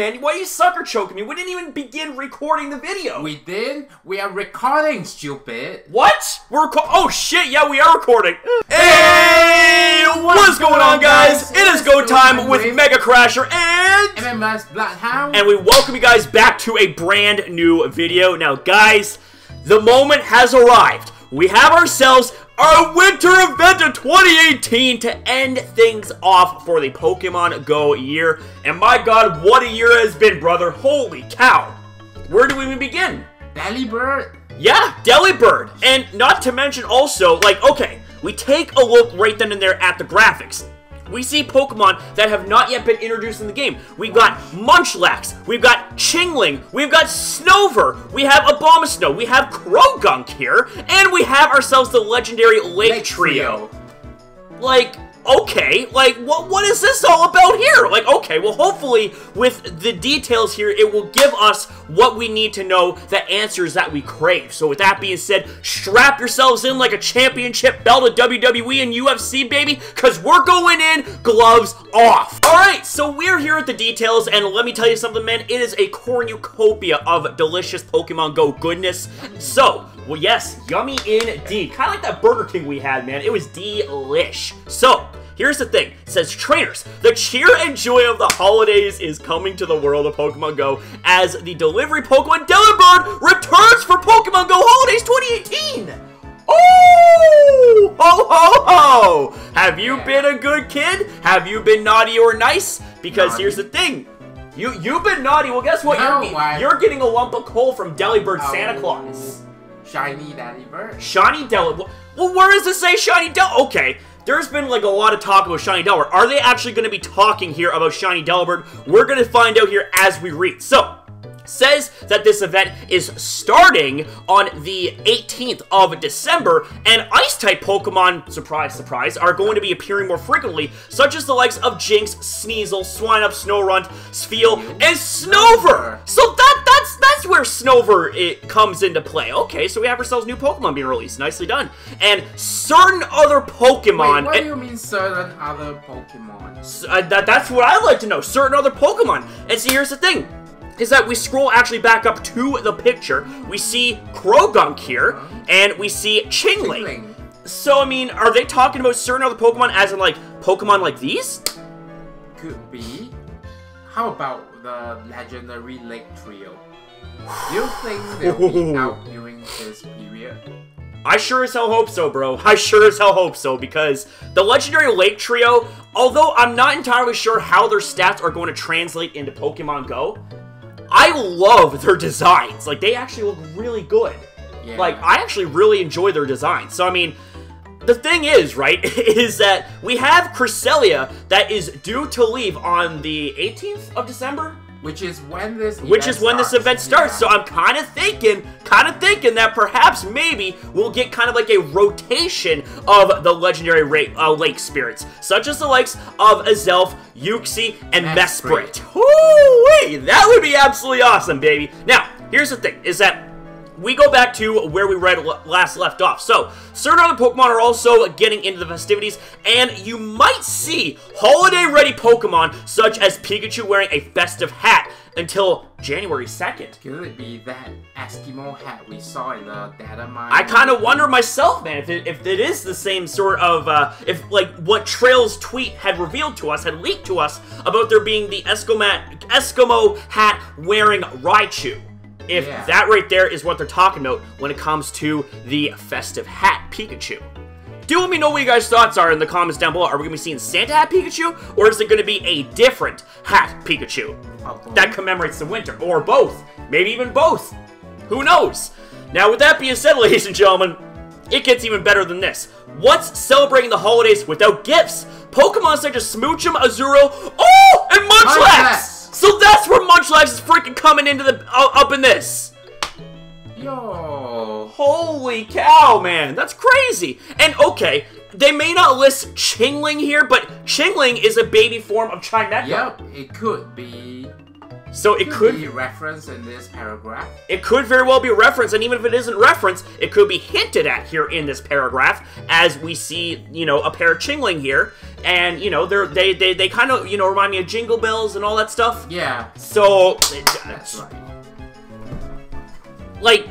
man? Why are you sucker choking me? We didn't even begin recording the video. We did? We are recording, stupid. What? We're reco- Oh shit! Yeah, we are recording. Hey, what is going on, guys? It is go time with Mega Crasher and MMS Bloodhound. and we welcome you guys back to a brand new video. Now, guys, the moment has arrived. We have ourselves our winter event of 2018 to end things off for the Pokemon Go year. And my god, what a year has been, brother. Holy cow. Where do we even begin? Delibird. Yeah, Delibird. And not to mention also, like, okay, we take a look right then and there at the graphics. We see Pokemon that have not yet been introduced in the game. We've got Munchlax, we've got Chingling, we've got Snover, we have Abomasnow, we have Croagunk here, and we have ourselves the legendary Lake, Lake Trio. Trio. Like, okay, like, what, what is this all about here? Like, okay, well, hopefully, with the details here, it will give us what we need to know, the answers that we crave. So with that being said, strap yourselves in like a championship belt of WWE and UFC, baby, because we're going in gloves off. All right, so we're here at the details, and let me tell you something, man, it is a cornucopia of delicious Pokemon Go goodness. So, well, yes, yummy indeed. Kind of like that Burger King we had, man. It was delish. So, here's the thing. It says, trainers, the cheer and joy of the holidays is coming to the world of Pokemon Go as the delivery Pokemon Delibird returns for Pokemon Go Holidays 2018. Oh! Ho, ho, ho! Have you been a good kid? Have you been naughty or nice? Because Naughty. here's the thing. You, you've been naughty. Well, guess what? No, you're, you're getting a lump of coal from Delibird oh. Santa Oh, Claus. Shiny Delibird. Shiny Delibird. Well, where does it say Shiny Del? Okay, there's been like a lot of talk about Shiny Delibird. Are they actually going to be talking here about Shiny Delibird? We're going to find out here as we read. So, says that this event is starting on the 18th of December, and Ice-type Pokemon, surprise, surprise, are going to be appearing more frequently, such as the likes of Jynx, Sneasel, Swinub, Snorunt, Spheal, and Snover! Snover it comes into play. Okay, so we have ourselves new Pokemon being released. Nicely done. And certain other Pokemon... Wait, what do you mean certain other Pokemon? Uh, that, that's what I like to know. Certain other Pokemon. And see, here's the thing. Is that we scroll actually back up to the picture, we see Croagunk here, and we see Chingling. Tingling. So, I mean, are they talking about certain other Pokemon as in, like, Pokemon like these? Could be. How about the legendary Lake Trio? Do you think they'll be out during this period? I sure as hell hope so, bro. I sure as hell hope so, because the Legendary Lake Trio, although I'm not entirely sure how their stats are going to translate into Pokemon Go, I love their designs. Like, they actually look really good. Yeah. Like, I actually really enjoy their designs. So, I mean, the thing is, right, is that we have Cresselia that is due to leave on the 18th of December? Which is when this which is when this event starts. Yeah. So I'm kind of thinking, kind of thinking that perhaps maybe we'll get kind of like a rotation of the legendary ra- uh, lake spirits, such as the likes of Azelf, Uxie, and Mesprit. Mesprit. Woo-wee! That would be absolutely awesome, baby. Now, here's the thing: is that we go back to where we read last left off. So, certain other Pokemon are also getting into the festivities, and you might see holiday-ready Pokemon such as Pikachu wearing a festive hat until January 2nd. Could it be that Eskimo hat we saw in the data mine? I kind of wonder myself, man, if it, if it is the same sort of, uh, if, like, what Trail's tweet had revealed to us, had leaked to us, about there being the Eskimo, Eskimo hat wearing Raichu. If Yeah. that right there is what they're talking about when it comes to the festive hat Pikachu. Do let me know what you guys' thoughts are in the comments down below. Are we going to be seeing Santa hat Pikachu, or is it going to be a different hat Pikachu? That commemorates the winter, or both. Maybe even both. Who knows? Now, with that being said, ladies and gentlemen, it gets even better than this. What's celebrating the holidays without gifts? Pokemon such as Smoochum, Azurill, oh, and Munchlax! Munchlax! So that's where Munchlax is freaking coming into the uh, up in this. Yo. Holy cow, man, that's crazy. And okay, they may not list Chingling here, but Chingling is a baby form of Chimecho. Yep, it could be. So it Could could be referenced in this paragraph. it could very well be referenced, and even if it isn't referenced, it could be hinted at here in this paragraph, as we see, you know, a pair of Chingling here, and you know, they're they they, they kind of you know remind me of Jingle Bells and all that stuff. Yeah, So, that's right. like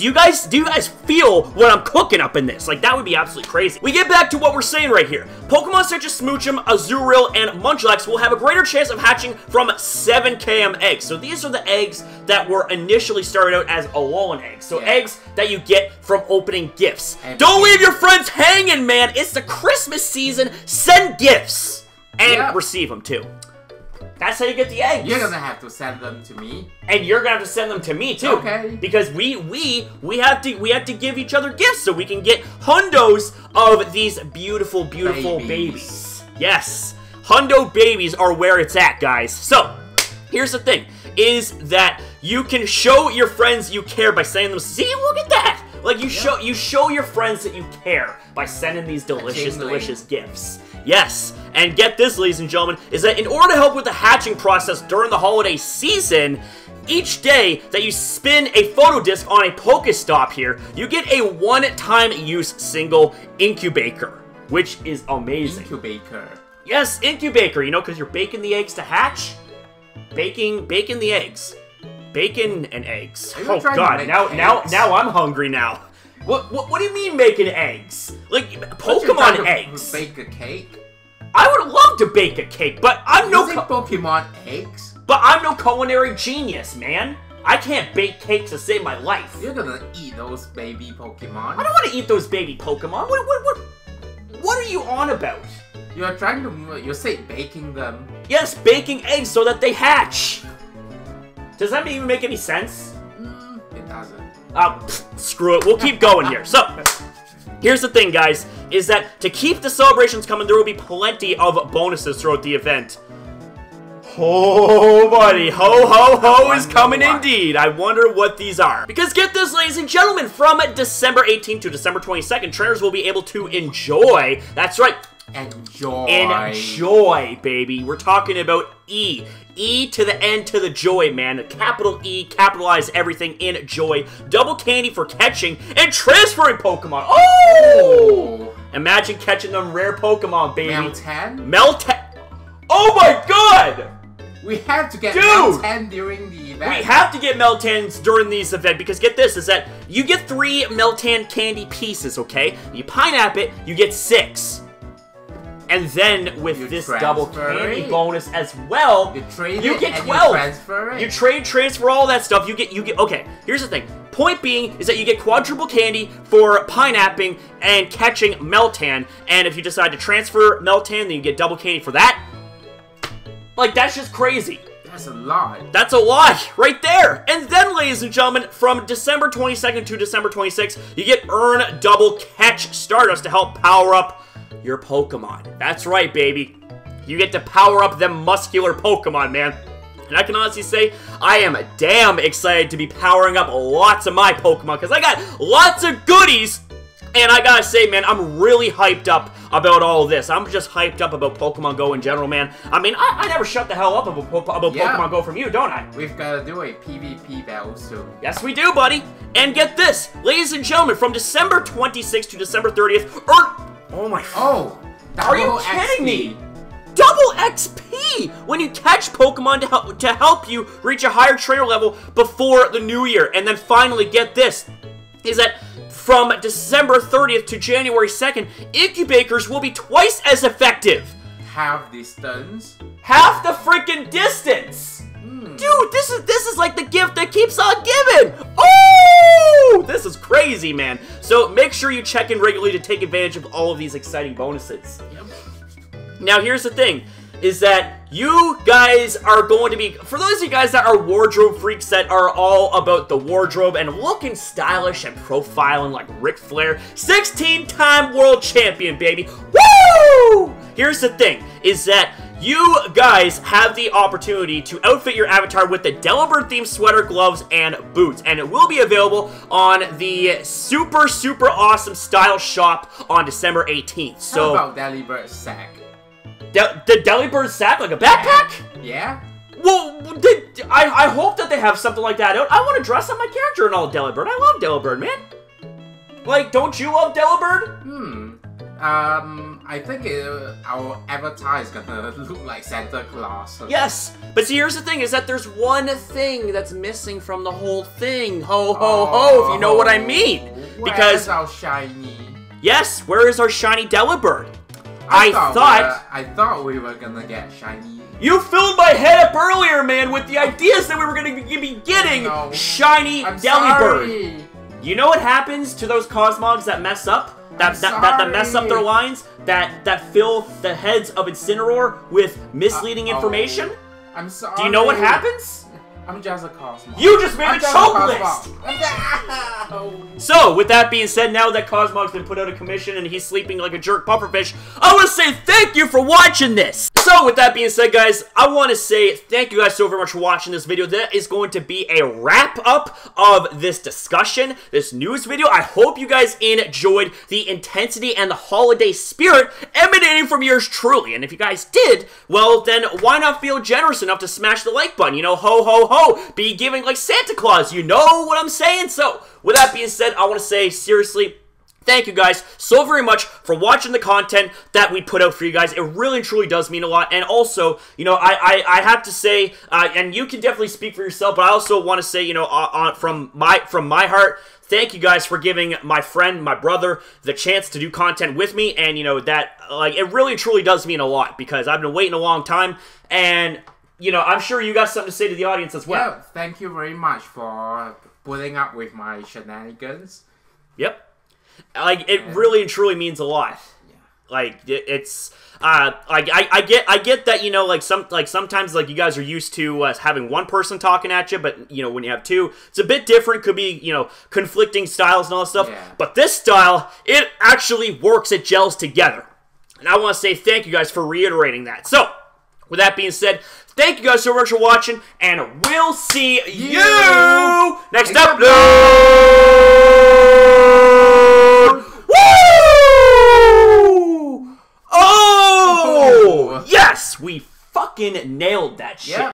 do you guys do you guys feel what I'm cooking up in this? Like that would be absolutely crazy. We get back to what we're saying right here. Pokemon such as Smoochum, Azurill, and Munchlax will have a greater chance of hatching from 7 km eggs. So these are the eggs that were initially started out as Alolan eggs. So Yeah. eggs that you get from opening gifts. And- Don't leave your friends hanging, man. It's the Christmas season. Send gifts and Yeah. receive them too. That's how you get the eggs You're gonna have to send them to me. and you're gonna have to send them to me too. Okay. Because we we we have to we have to give each other gifts so we can get hundos of these beautiful beautiful babies. Babies. Yes, hundo babies are where it's at, guys. So here's the thing: is that you can show your friends you care by sending them. See, look at that! Like you show you show your friends that you care by sending these delicious delicious gifts. Yes, and get this, ladies and gentlemen, is that in order to help with the hatching process during the holiday season, each day that you spin a photo disc on a Pokestop here, you get a one-time use single incubator, which is amazing. Incubator. Yes, incubator, you know, because you're baking the eggs to hatch. Baking, baking the eggs. Bacon and eggs. Oh god, now now eggs? now I'm hungry now. What, what what do you mean making eggs? Like Pokemon eggs? Bake a cake. I would love to bake a cake, but I'm no Using Pokemon eggs. but I'm no culinary genius, man. I can't bake cakes to save my life. You're gonna eat those baby Pokemon. I don't want to eat those baby Pokemon. What what what what are you on about? You're trying to. You say baking them. Yes, baking eggs so that they hatch. Does that even make any sense? Mm, it doesn't. Uh, pfft, screw it. We'll keep going here. So, here's the thing, guys, is that to keep the celebrations coming, there will be plenty of bonuses throughout the event. Oh, buddy. Ho, ho, ho is coming indeed. I wonder what these are. Because get this, ladies and gentlemen, from December 18th to December 22nd, trainers will be able to enjoy, that's right, Enjoy. Enjoy, baby. We're talking about E. E to the N to the joy, man. Capital E, capitalize everything in joy. Double candy for catching and transferring Pokemon. Oh! Imagine catching them rare Pokemon, baby. Meltan? Meltan. Oh my god! We have to get Dude! Meltan during the event. We have to get Meltans during these event because get this is that you get three Meltan candy pieces, okay? You pineapple it, you get six. And then with You this double candy it. bonus as well, You trade you get 12. You. You trade, transfer, all that stuff. You get, you get. Okay, here's the thing. Point being is that you get quadruple candy for pinapping and catching Meltan, and if you decide to transfer Meltan, then you get double candy for that. Like that's just crazy. That's a lot. That's a lot right there. And then, ladies and gentlemen, from December 22nd to December 26th, you get Earn Double Catch Stardust to help power up your Pokemon. That's right, baby. You get to power up them muscular Pokemon, man. And I can honestly say, I am damn excited to be powering up lots of my Pokemon, because I got lots of goodies and I gotta say, man, I'm really hyped up about all this. I'm just hyped up about Pokemon Go in general, man. I mean, I, I never shut the hell up about, Po- about Yeah. Pokemon Go from you, don't I? We've got to do a PvP battle soon. Yes, we do, buddy. And get this, ladies and gentlemen, from December 26th to December 30th, or oh my, Oh! Are you kidding XP. me? double XP when you catch Pokemon to help to help you reach a higher trainer level before the new year. And then finally, get this, is that from December 30th to January 2nd, incubators will be twice as effective. Half distance. Half the freaking distance. Dude, this is this is like the gift that keeps on giving. Oh, this is crazy, man. So make sure you check in regularly to take advantage of all of these exciting bonuses. Now, here's the thing, is that you guys are going to be, for those of you guys that are wardrobe freaks that are all about the wardrobe and looking stylish and profiling like Ric Flair, 16-time world champion, baby. Woo! Here's the thing, is that you guys have the opportunity to outfit your avatar with the Delibird themed sweater, gloves, and boots. And it will be available on the super, super awesome style shop on December 18th. So, How about Delibird sack? De- the Delibird sack, like a backpack? Yeah? Well, they, I, I hope that they have something like that out. I want to dress up my character in all Delibird. I love Delibird, man. Like, don't you love Delibird? Hmm. Um, I think uh, our avatar is gonna look like Santa Claus. Yes, but see, here's the thing: is that there's one thing that's missing from the whole thing. Ho ho ho! If you know what I mean. Where's Because our shiny. yes, where is our shiny Delibird? I thought- we were- I thought we were gonna get shiny. You filled my head up earlier, man, with the ideas that we were going to be getting No. shiny I'm Delibird. sorry. You know what happens to those Cosmogs that mess up? That, that, that, that mess up their lines? That that fill the heads of Incineroar with misleading Uh, oh. information? I'm sorry. Do you know what happens? I'm just a Cosmo. You just made I'm a just choke Cosmo. list! So, with that being said, now that Cosmog's been put out of commission and he's sleeping like a jerk pufferfish, I want to say thank you for watching this! So, with that being said, guys, I want to say thank you guys so very much for watching this video. That is going to be a wrap-up of this discussion, this news video. I hope you guys enjoyed the intensity and the holiday spirit emanating from yours truly. And if you guys did, well, then why not feel generous enough to smash the like button? You know, ho, ho, ho! Be giving like Santa Claus. You know what I'm saying? So, with that being said, I want to say, seriously, Thank you guys so very much for watching the content that we put out for you guys. It really and truly does mean a lot. And also, you know, I I, I have to say, uh, and you can definitely speak for yourself, but I also want to say, you know, uh, uh, from my from my heart, thank you guys for giving my friend, my brother, the chance to do content with me. And you know that like it really truly does mean a lot because I've been waiting a long time, and you know I'm sure you got something to say to the audience as well. Yeah, thank you very much for putting up with my shenanigans. Yep. Like it really and truly means a lot. Like it, it's uh like I, I get I get that you know like some like sometimes like you guys are used to uh, having one person talking at you, but you know when you have two, it's a bit different. Could be you know conflicting styles and all that stuff. Yeah. But this style, it actually works. It gels together. And I want to say thank you guys for reiterating that. So, with that being said, thank you guys so much for watching, and we'll see you, You next next upload. Woo! Oh! Oh. Yes! We fucking nailed that shit.